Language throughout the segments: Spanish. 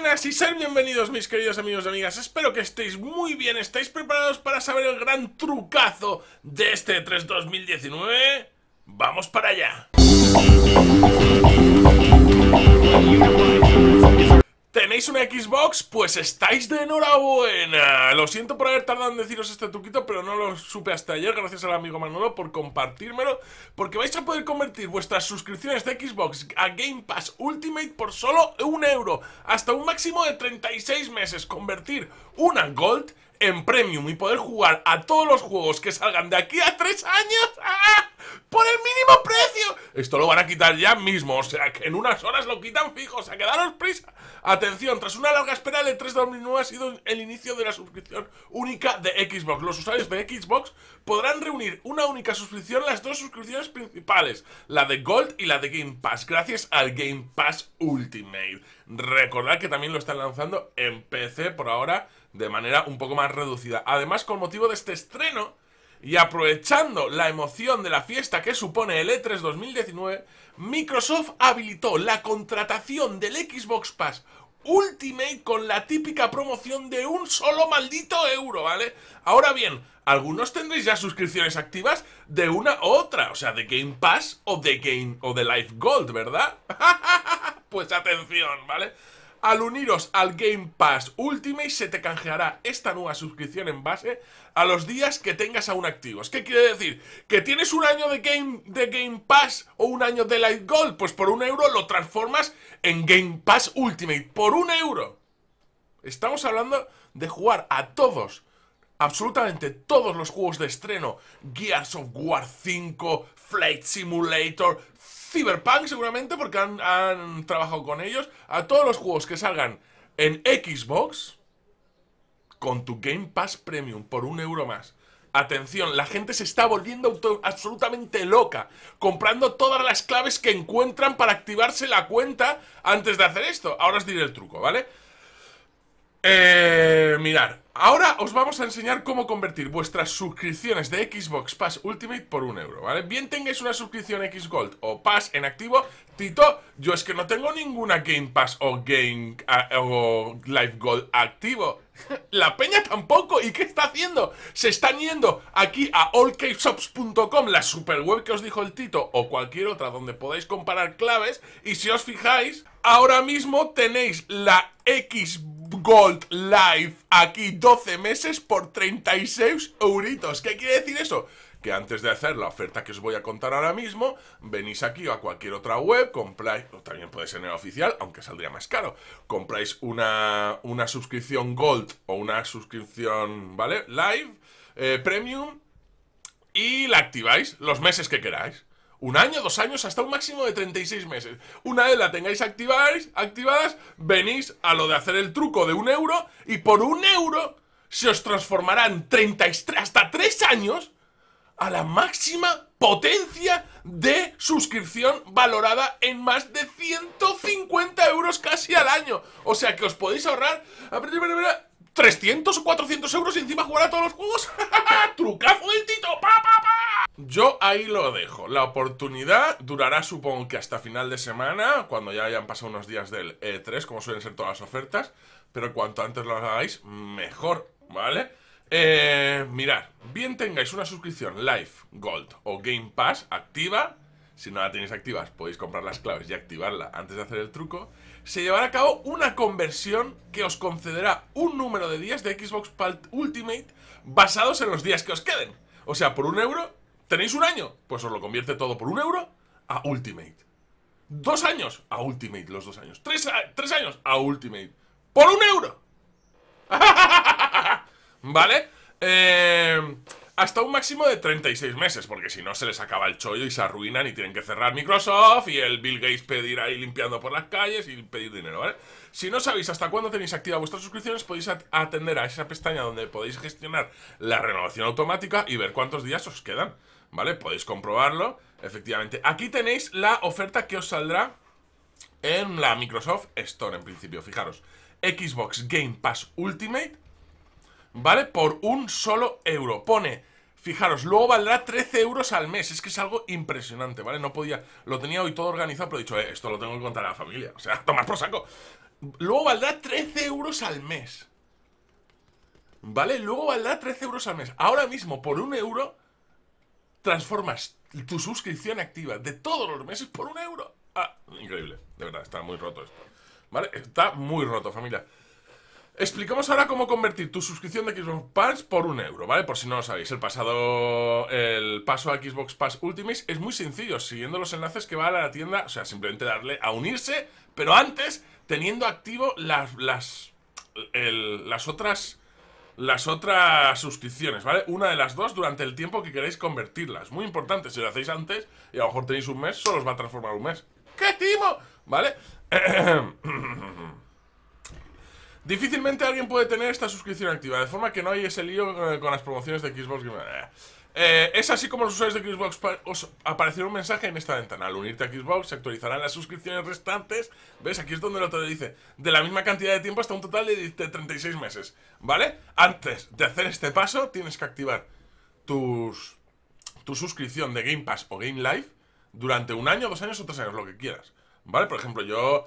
buenas y sean bienvenidos mis queridos amigos y amigas Espero que estéis muy bien, ¿estáis preparados para saber el gran trucazo de este 3 2019? ¡Vamos para allá! ¿Tenéis una Xbox? Pues estáis de enhorabuena. Lo siento por haber tardado en deciros este truquito, pero no lo supe hasta ayer, gracias al amigo Manolo por compartírmelo, porque vais a poder convertir vuestras suscripciones de Xbox a Game Pass Ultimate por solo un euro, hasta un máximo de 36 meses. Convertir una Gold en Premium y poder jugar a todos los juegos que salgan de aquí a 3 años. ¡ah! ¡Por el mínimo precio! Esto lo van a quitar ya mismo, o sea que en unas horas lo quitan fijo, o sea que daros prisa. Atención, tras una larga espera, el E3 2009 ha sido el inicio de la suscripción única de Xbox. Los usuarios de Xbox podrán reunir una única suscripción las dos suscripciones principales, la de Gold y la de Game Pass, gracias al Game Pass Ultimate. Recordad que también lo están lanzando en PC por ahora de manera un poco más reducida. Además, con motivo de este estreno y aprovechando la emoción de la fiesta que supone el E3 2019, Microsoft habilitó la contratación del Xbox Pass Ultimate con la típica promoción de un solo maldito euro, ¿vale? Ahora bien, algunos tendréis ya suscripciones activas de una u otra, o sea, de Game Pass o de Game o de Life Gold, ¿verdad? pues atención, ¿vale? Al uniros al Game Pass Ultimate se te canjeará esta nueva suscripción en base a los días que tengas aún activos. ¿Qué quiere decir? ¿Que tienes un año de Game, de Game Pass o un año de Light Gold? Pues por un euro lo transformas en Game Pass Ultimate. Por un euro. Estamos hablando de jugar a todos, absolutamente todos los juegos de estreno. Gears of War 5, Flight Simulator, Cyberpunk seguramente porque han, trabajado con ellos. A todos los juegos que salgan en Xbox con tu Game Pass Premium por un euro más. Atención, la gente se está volviendo absolutamente loca, comprando todas las claves que encuentran para activarse la cuenta antes de hacer esto. Ahora os diré el truco, ¿vale? Eh, mirar, ahora os vamos a enseñar cómo convertir vuestras suscripciones de Xbox Pass Ultimate por un euro, ¿vale? Bien tengáis una suscripción X Gold o Pass en activo, Tito, yo es que no tengo ninguna Game Pass o Game o Live Gold activo. La peña tampoco, ¿y qué está haciendo? Se están yendo aquí a allcaveshops.com, la super web que os dijo el Tito, o cualquier otra donde podáis comparar claves, y si os fijáis, ahora mismo tenéis la X Gold Live aquí 12 meses por 36 euritos. ¿Qué quiere decir eso? Que antes de hacer la oferta que os voy a contar ahora mismo, venís aquí a cualquier otra web, compráis, o también puede ser en el oficial, aunque saldría más caro, compráis una, una suscripción Gold o una suscripción, ¿vale? Live, eh, Premium, y la activáis los meses que queráis un año, dos años, hasta un máximo de 36 meses. Una vez la tengáis activadas, venís a lo de hacer el truco de un euro y por un euro se os transformarán 33, hasta 3 años a la máxima potencia de suscripción valorada en más de 150 euros casi al año. O sea que os podéis ahorrar... 300 o 400 euros y encima jugar a todos los juegos. ¡Trucazo del Tito! ¡Pa, pa, pa! Yo ahí lo dejo. La oportunidad durará supongo que hasta final de semana, cuando ya hayan pasado unos días del E3, como suelen ser todas las ofertas. Pero cuanto antes lo hagáis, mejor, ¿vale? Eh, mirad, bien tengáis una suscripción Life, Gold o Game Pass activa. Si no la tenéis activa, podéis comprar las claves y activarla antes de hacer el truco se llevará a cabo una conversión que os concederá un número de días de Xbox Ultimate basados en los días que os queden. O sea, por un euro, ¿tenéis un año? Pues os lo convierte todo por un euro a Ultimate. ¿Dos años? A Ultimate los dos años. ¿Tres, tres años? A Ultimate. ¡Por un euro! ¿Vale? Eh hasta un máximo de 36 meses, porque si no se les acaba el chollo y se arruinan y tienen que cerrar Microsoft y el Bill Gates pedir ahí limpiando por las calles y pedir dinero, ¿vale? Si no sabéis hasta cuándo tenéis activa vuestras suscripciones, podéis atender a esa pestaña donde podéis gestionar la renovación automática y ver cuántos días os quedan, ¿vale? Podéis comprobarlo, efectivamente. Aquí tenéis la oferta que os saldrá en la Microsoft Store, en principio, fijaros. Xbox Game Pass Ultimate ¿vale? Por un solo euro. Pone, fijaros, luego valdrá 13 euros al mes. Es que es algo impresionante, ¿vale? No podía, lo tenía hoy todo organizado, pero he dicho, eh, esto lo tengo que contar a la familia. O sea, tomar por saco. luego valdrá 13 euros al mes. ¿Vale? Luego valdrá 13 euros al mes. Ahora mismo, por un euro, transformas tu suscripción activa de todos los meses por un euro. Ah, increíble. De verdad, está muy roto esto. ¿Vale? Está muy roto, familia. Explicamos ahora cómo convertir tu suscripción de Xbox Pass por un euro, ¿vale? Por si no lo sabéis, el pasado, el paso a Xbox Pass Ultimate es muy sencillo, siguiendo los enlaces que va a la tienda, o sea, simplemente darle a unirse, pero antes teniendo activo las, las, las otras, las otras suscripciones, ¿vale? Una de las dos durante el tiempo que queréis convertirlas, muy importante, si lo hacéis antes y a lo mejor tenéis un mes, solo os va a transformar un mes. ¡Qué timo! ¿Vale? Difícilmente alguien puede tener esta suscripción activa, de forma que no hay ese lío eh, con las promociones de Xbox eh, es así como los usuarios de Xbox os aparecerá un mensaje en esta ventana. Al unirte a Xbox se actualizarán las suscripciones restantes. ¿Ves? Aquí es donde lo te dice. De la misma cantidad de tiempo hasta un total de 36 meses. ¿Vale? Antes de hacer este paso tienes que activar tus, tu suscripción de Game Pass o Game Live durante un año, dos años o tres años, lo que quieras. ¿Vale? Por ejemplo, yo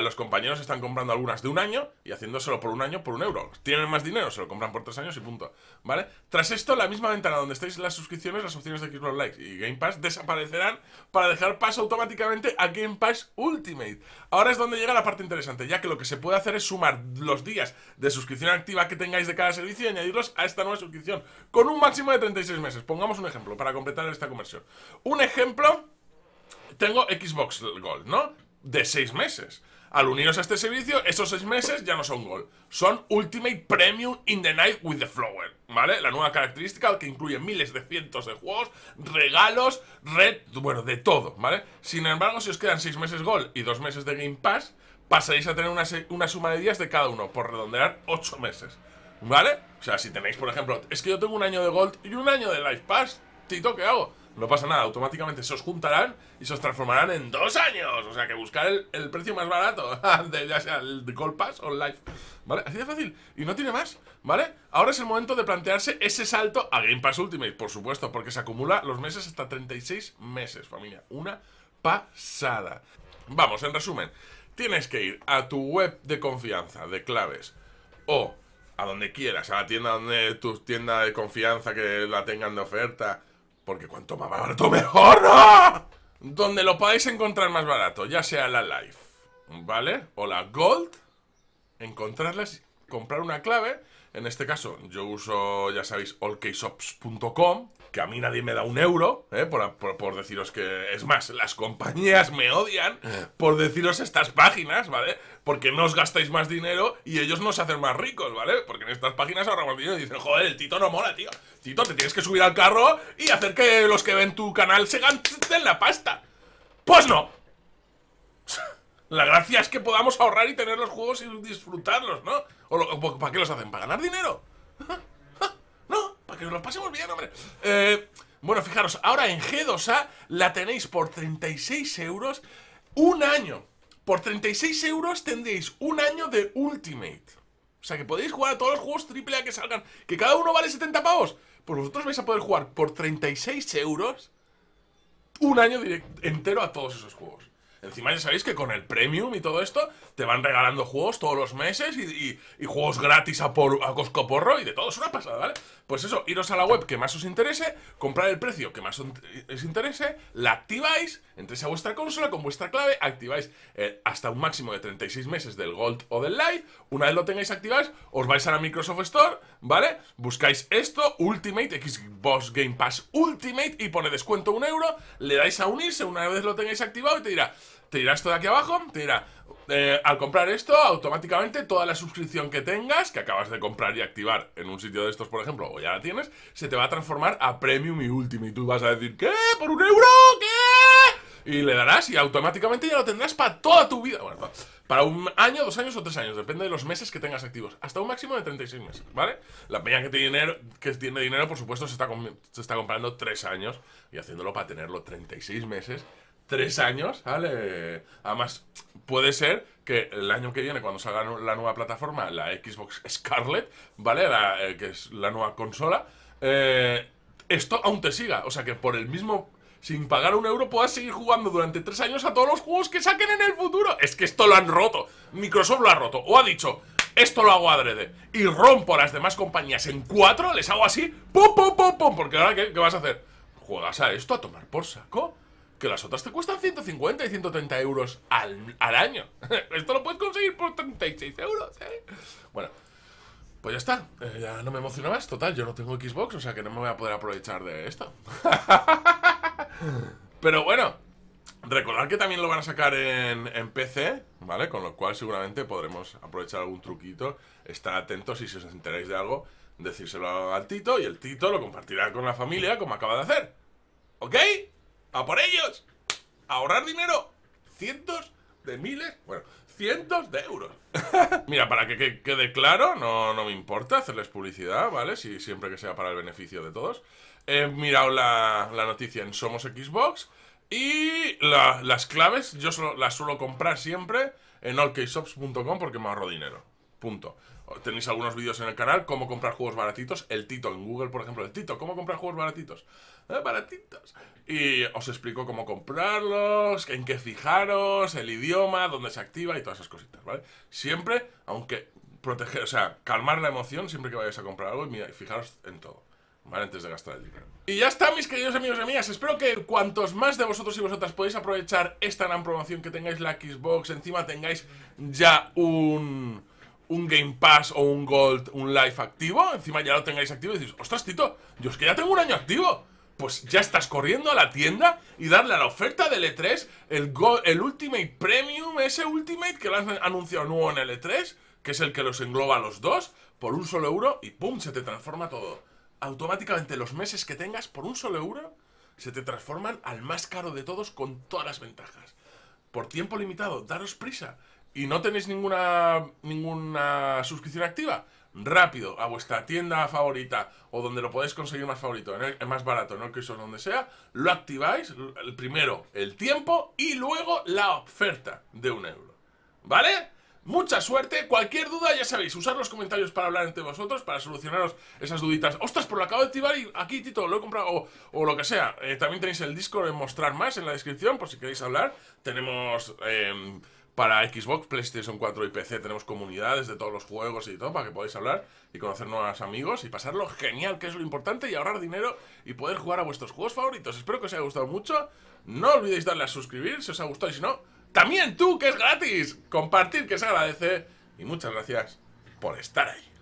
los compañeros están comprando algunas de un año y haciéndoselo por un año por un euro. Tienen más dinero, se lo compran por tres años y punto. ¿Vale? Tras esto, la misma ventana donde estáis las suscripciones, las opciones de Xbox Live y Game Pass desaparecerán para dejar paso automáticamente a Game Pass Ultimate. Ahora es donde llega la parte interesante, ya que lo que se puede hacer es sumar los días de suscripción activa que tengáis de cada servicio y añadirlos a esta nueva suscripción con un máximo de 36 meses. Pongamos un ejemplo para completar esta conversión. Un ejemplo tengo Xbox Gold, ¿no? de seis meses. Al uniros a este servicio, esos seis meses ya no son Gold. Son Ultimate Premium in the Night with the Flower. ¿Vale? La nueva característica que incluye miles de cientos de juegos, regalos, red, bueno, de todo, ¿vale? Sin embargo, si os quedan seis meses Gold y dos meses de Game Pass, pasaréis a tener una, una suma de días de cada uno, por redondear ocho meses. ¿Vale? O sea, si tenéis, por ejemplo, es que yo tengo un año de Gold y un año de Life Pass, Tito, ¿qué hago? No pasa nada, automáticamente se os juntarán y se os transformarán en dos años. O sea que buscar el, precio más barato, de, ya sea el Gold Pass o Life. ¿Vale? Así de fácil. Y no tiene más, ¿vale? Ahora es el momento de plantearse ese salto a Game Pass Ultimate, por supuesto, porque se acumula los meses hasta 36 meses, familia. Una pasada. Vamos, en resumen, tienes que ir a tu web de confianza de claves o a donde quieras, a la tienda donde tu tienda de confianza que la tengan de oferta porque cuanto más barato, mejor. Donde lo podáis encontrar más barato, ya sea la Life, ¿vale? O la Gold, encontrarlas, comprar una clave. En este caso, yo uso, ya sabéis, allkeyshops.com que a mí nadie me da un euro, ¿eh? por, deciros que... Es más, las compañías me odian por deciros estas páginas, ¿vale? Porque no os gastáis más dinero y ellos nos hacen más ricos, ¿vale? Porque en estas páginas ahorramos dinero y dicen, joder, el Tito no mola, tío. Tito, te tienes que subir al carro y hacer que los que ven tu canal se ganen la pasta. Pues no. La gracia es que podamos ahorrar y tener los juegos y disfrutarlos, ¿no? ¿O ¿Para qué los hacen? ¿Para ganar dinero? que nos lo pasemos bien, hombre. Eh, bueno, fijaros, ahora en G2A la tenéis por 36 euros un año. Por 36 euros tendréis un año de Ultimate. O sea que podéis jugar a todos los juegos AAA que salgan, que cada uno vale 70 pavos. Pues vosotros vais a poder jugar por 36 euros un año entero a todos esos juegos. Encima ya sabéis que con el premium y todo esto te van regalando juegos todos los meses y, juegos gratis a, por, a Coscoporro y de todo. Es una pasada, ¿vale? Pues eso, iros a la web que más os interese, comprar el precio que más os interese, la activáis, entréis a vuestra consola con vuestra clave, activáis eh, hasta un máximo de 36 meses del Gold o del Live. Una vez lo tengáis activáis, os vais a la Microsoft Store, ¿vale? Buscáis esto, Ultimate, Xbox Game Pass Ultimate y pone descuento un euro, le dais a unirse una vez lo tengáis activado y te dirá te dirá esto de aquí abajo, te dirá, eh, al comprar esto, automáticamente toda la suscripción que tengas, que acabas de comprar y activar en un sitio de estos, por ejemplo, o ya la tienes, se te va a transformar a Premium y Ultimate. Y tú vas a decir, ¿qué? ¿Por un euro? ¿Qué? Y le darás y automáticamente ya lo tendrás para toda tu vida. Bueno, para un año, dos años o tres años, depende de los meses que tengas activos. Hasta un máximo de 36 meses, ¿vale? La peña que tiene dinero, que tiene dinero por supuesto, se está, se está comprando tres años y haciéndolo para tenerlo 36 meses tres años, ¿vale? Además, puede ser que el año que viene, cuando salga la nueva plataforma, la Xbox Scarlet, ¿vale? Eh, que es la nueva consola, eh, esto aún te siga. O sea que por el mismo sin pagar un euro puedas seguir jugando durante tres años a todos los juegos que saquen en el futuro. Es que esto lo han roto. Microsoft lo ha roto. O ha dicho, esto lo hago adrede. Y rompo a las demás compañías en cuatro, les hago así, pum, pum, pum, pum. Porque ahora, ¿qué, qué vas a hacer? ¿Juegas a esto a tomar por saco? Que las otras te cuestan 150 y 130 euros al, al año. esto lo puedes conseguir por 36 euros, ¿eh? Bueno, pues ya está, eh, ya no me emociona más, total, yo no tengo Xbox, o sea que no me voy a poder aprovechar de esto. Pero bueno, recordad que también lo van a sacar en, PC, ¿vale? Con lo cual seguramente podremos aprovechar algún truquito, estar atentos y si os enteráis de algo, decírselo al Tito y el Tito lo compartirá con la familia como acaba de hacer. ¿Ok? ¡A por ellos! ahorrar dinero. Cientos de miles, bueno, cientos de euros. Mira, para que, quede claro, no, no, me importa hacerles publicidad, ¿vale? Si, siempre que sea para el beneficio de todos. He mirado la, la noticia en Somos Xbox y la, las claves yo solo, las suelo comprar siempre en allkeyshops.com porque me ahorro dinero. Punto. Tenéis algunos vídeos en el canal, cómo comprar juegos baratitos. El Tito en Google, por ejemplo, el Tito, cómo comprar juegos baratitos. Eh, baratitos. Y os explico cómo comprarlos, en qué fijaros, el idioma, dónde se activa y todas esas cositas, ¿vale? Siempre, aunque proteger, o sea, calmar la emoción siempre que vayáis a comprar algo y fijaros en todo. ¿Vale? Antes de gastar el dinero. Y ya está, mis queridos amigos y amigas. Espero que cuantos más de vosotros y vosotras podéis aprovechar esta gran promoción que tengáis la Xbox, encima tengáis ya un un Game Pass o un Gold, un Live activo, encima ya lo tengáis activo y decís, ostras, Tito, yo es que ya tengo un año activo. Pues ya estás corriendo a la tienda y darle a la oferta del E3 el, el Ultimate Premium, ese Ultimate que lo han anunciado nuevo en el E3, que es el que los engloba a los dos, por un solo euro y ¡pum! se te transforma todo. Automáticamente los meses que tengas por un solo euro se te transforman al más caro de todos con todas las ventajas. Por tiempo limitado, daros prisa y no tenéis ninguna, ninguna suscripción activa, rápido a vuestra tienda favorita o donde lo podéis conseguir más favorito, más barato, en el que donde sea, lo activáis, primero el tiempo y luego la oferta de un euro. ¿Vale? Mucha suerte, cualquier duda ya sabéis, usar los comentarios para hablar entre vosotros, para solucionaros esas duditas. Ostras, por lo acabo de activar y aquí, Tito, lo he comprado, o, lo que sea. Eh, también tenéis el Discord en mostrar más en la descripción, por si queréis hablar. Tenemos... Eh, para Xbox, PlayStation 4 y PC tenemos comunidades de todos los juegos y todo para que podáis hablar y conocer nuevos amigos y pasarlo genial, que es lo importante, y ahorrar dinero y poder jugar a vuestros juegos favoritos. Espero que os haya gustado mucho. No olvidéis darle a suscribir si os ha gustado y si no, también tú, que es gratis. Compartir, que se agradece. Y muchas gracias por estar ahí.